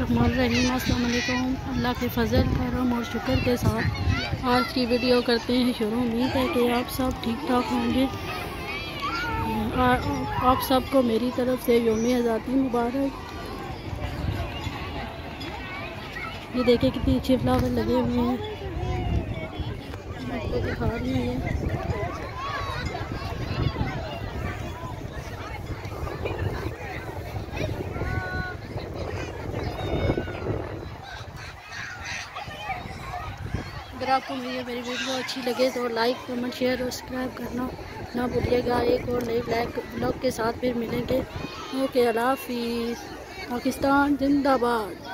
रहीम अल्लाह के फजल, करम और शुक्र के साथ आज की वीडियो करते हैं शुरू। उम्मीद है कि आप सब ठीक ठाक होंगे। आप सबको मेरी तरफ़ से योम आज़ादी मुबारक। ये देखें कितने अच्छे फ्लावर लगे हुए हैं दिखा रही है। अगर आपको मेरी मेरी वीडियो अच्छी लगे तो लाइक कमेंट शेयर और सब्सक्राइब करना ना भूलिएगा। एक और नई ब्लैक ब्लॉग के साथ फिर मिलेंगे। ओके अला हाफिज़। पाकिस्तान जिंदाबाद।